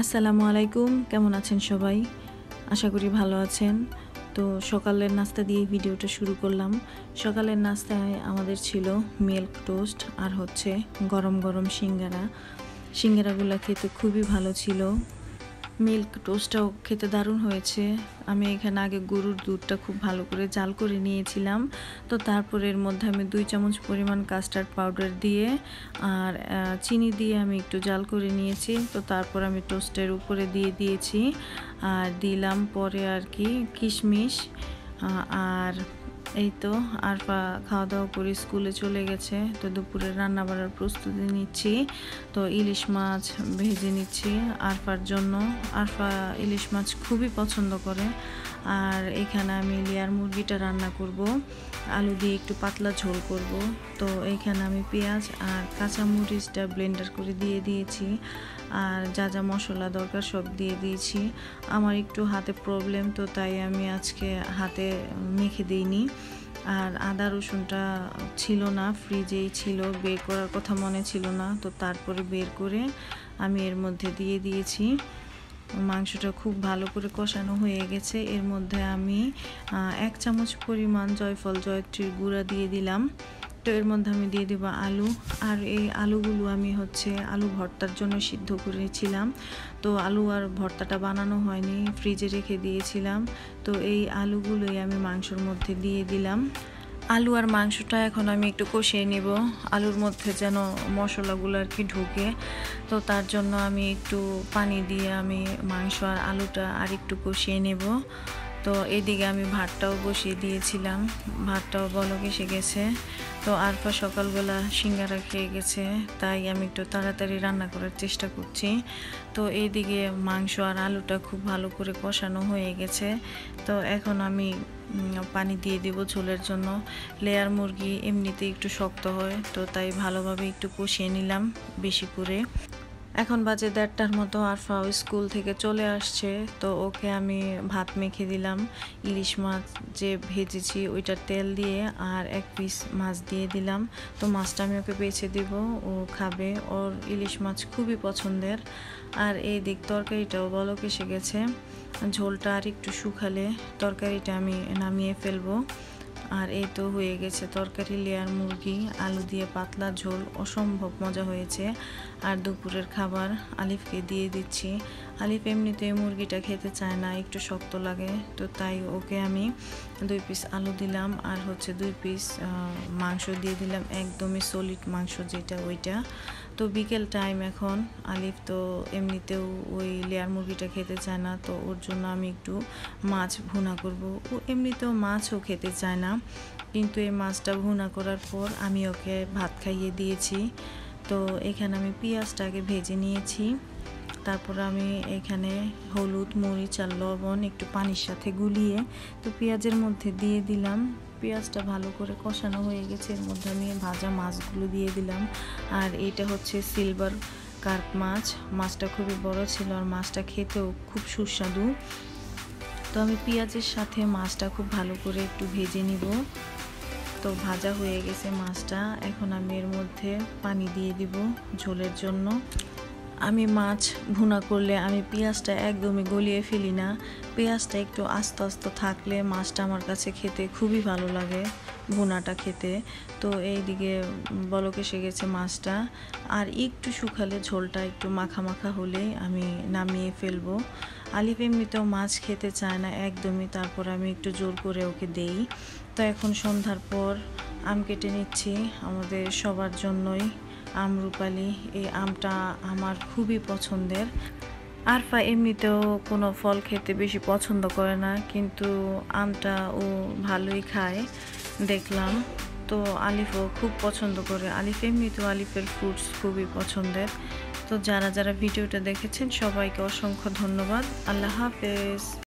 আসসালামু আলাইকুম, কেমন আছেন সবাই? আশা করি ভালো আছেন। তো সকালের নাস্তা দিয়ে ভিডিওটা শুরু করলাম। সকালের নাস্তায় আমাদের ছিল মিল্ক টোস্ট আর হচ্ছে গরম গরম সিঙ্গারা। সিঙ্গারাগুলো খেতে খুবই ভালো ছিল। মিল্ক টোস্টটাও খেতে দারুণ হয়েছে। আমি এখানে আগে গরুর দুধটা খুব ভালো করে জাল করে নিয়েছিলাম। তো তারপরে এর মধ্যে আমি দুই চামচ পরিমাণ কাস্টার্ড পাউডার দিয়ে আর চিনি দিয়ে আমি একটু জাল করে নিয়েছি। তো তারপর আমি টোস্টের উপরে দিয়ে দিয়েছি। আর দিলাম পরে আর কি কিশমিশ আর এই তো, আরফা খাওয়া দাওয়া করে স্কুলে চলে গেছে, তো দুপুরে রান্না বাড়ার প্রস্তুতি নিচ্ছি। তো ইলিশ মাছ ভেজে নিচ্ছি আরফার জন্য। আরফা ইলিশ মাছ খুবই পছন্দ করে। আর এখানে আমি লেয়ার মুরগিটা রান্না করব। আলু দিয়ে একটু পাতলা ঝোল করব। তো এইখানে আমি পেঁয়াজ আর কাঁচা মরিচটা ব্লেন্ডার করে দিয়ে দিয়েছি। আর যা যা মশলা দরকার সব দিয়ে দিয়েছি। আমার একটু হাতে প্রবলেম তো তাই আমি আজকে হাতে মেখে দিইনি। আর আদা রসুনটা ছিল না ফ্রিজেই ছিল, বের করার কথা মনে ছিল না, তো তারপরে বের করে আমি এর মধ্যে দিয়ে দিয়েছি। মাংসটা খুব ভালো করে কষানো হয়ে গেছে। এর মধ্যে আমি এক চামচ পরিমাণ জয়ফল, জয়ত্রীর গুঁড়া দিয়ে দিলাম। তো এর মধ্যে আমি দিয়ে দেবো আলু। আর এই আলুগুলো আমি হচ্ছে আলু ভর্তার জন্য সিদ্ধ করেছিলাম। তো আলু আর ভর্তাটা বানানো হয়নি, ফ্রিজে রেখে দিয়েছিলাম। তো এই আলুগুলোই আমি মাংসর মধ্যে দিয়ে দিলাম। আলু আর মাংসটা এখন আমি একটু কষিয়ে নেব। আলুর মধ্যে যেন মশলাগুলো আর কি ঢুকে। তো তার জন্য আমি একটু পানি দিয়ে আমি মাংস আর আলুটা আর একটু কষিয়ে নেব। তো এদিকে আমি ভাতটাও বসিয়ে দিয়েছিলাম। ভাতটাও বলক এসে গেছে তো আরপা সকালবেলা সিঙ্গারা খেয়ে গেছে, তাই আমি একটু তাড়াতাড়ি রান্না করার চেষ্টা করছি। তো এইদিকে মাংস আর আলুটা খুব ভালো করে কষানো হয়ে গেছে। তো এখন আমি পানি দিয়ে দেব ঝোলের জন্য। লেয়ার মুরগি এমনিতে একটু শক্ত হয়, তো তাই ভালোভাবে একটু কষিয়ে নিলাম বেশি করে। এখন বাজে দেড়টার মতো আরফাও স্কুল থেকে চলে আসছে, তো ওকে আমি ভাত মেখে দিলাম, ইলিশ মাছ যে ভেজেছি ওইটার তেল দিয়ে আর এক পিস মাছ দিয়ে দিলাম, তো মাছটা আমি ওকে বেছে দিব, ও খাবে, ওর ইলিশ মাছ খুবই পছন্দের, আর এই দিক তরকারিটাও বলক এসে গেছে, ঝোলটা আর একটু শুকালে তরকারিটা আমি নামিয়ে ফেলব আর এই তো হয়ে গেছে তরকারি, লেয়ার মুরগি, আলু দিয়ে পাতলা ঝোল, অসম্ভব মজা হয়েছে। আর দুপুরের খাবার আলিফকে দিয়ে দিচ্ছি। আলিফ এমনিতে মুরগিটা খেতে চায় না, একটু শক্ত লাগে। তো তাই ওকে আমি দুই পিস আলু দিলাম আর হচ্ছে দুই পিস মাংস দিয়ে দিলাম, একদমই সলিড মাংস যেটা ওইটা। তো বিকেল টাইম এখন, আলিফ তো এমনিতেও ওই লেয়ার মুরগিটা খেতে চায় না, তো ওর জন্য আমি একটু মাছ ভুনা করব। ও এমনিতেও মাছও খেতে চায় না, কিন্তু এই মাছটা ভুনা করার পর আমি ওকে ভাত খাইয়ে দিয়েছি। তো এখানে আমি পেঁয়াজটাকে ভেজে নিয়েছি। তারপর আমি এখানে হলুদ, মরিচ আর লবণ একটু পানির সাথে গুলিয়ে তো পেঁয়াজের মধ্যে দিয়ে দিলাম। পেঁয়াজটা ভালো করে কষানো হয়ে গেছে, এর মধ্যে আমি ভাজা মাছগুলো দিয়ে দিলাম। আর এটা হচ্ছে সিলভার কার্প মাছ। মাছটা খুবই বড় ছিল আর মাছটা খেতেও খুব সুস্বাদু। তো আমি পেঁয়াজের সাথে মাছটা খুব ভালো করে একটু ভেজে নিব। তো ভাজা হয়ে গেছে মাছটা। এখন আমি এর মধ্যে পানি দিয়ে দিব ঝোলের জন্য। আমি মাছ ভুনা করলে আমি পেঁয়াজটা একদমই গলিয়ে ফেলি না। পেঁয়াজটা একটু আস্তে আস্তে থাকলে মাছটা আমার কাছে খেতে খুবই ভালো লাগে, ভুনাটা খেতে। তো এই দিকে বলক এসে গেছে মাছটা। আর একটু শুকালে ঝোলটা একটু মাখা মাখা হলেই আমি নামিয়ে ফেলব। আলিফ এমনিতেও মাছ খেতে চায় না একদমই, তারপর আমি একটু জোর করে ওকে দেই। তো এখন সন্ধ্যার পর আম কেটে নিচ্ছি আমাদের সবার জন্যই। আমরুপালি এই আমটা আমার খুবই পছন্দের। আরফা এমনিতেও কোনো ফল খেতে বেশি পছন্দ করে না, কিন্তু আমটা ও ভালোই খায়, দেখলাম। তো আলিফও খুব পছন্দ করে। আলিফ এমনিতেও আলিফের ফ্রুটস খুবই পছন্দের। তো যারা যারা ভিডিওটা দেখেছেন, সবাইকে অসংখ্য ধন্যবাদ। আল্লাহ হাফেজ।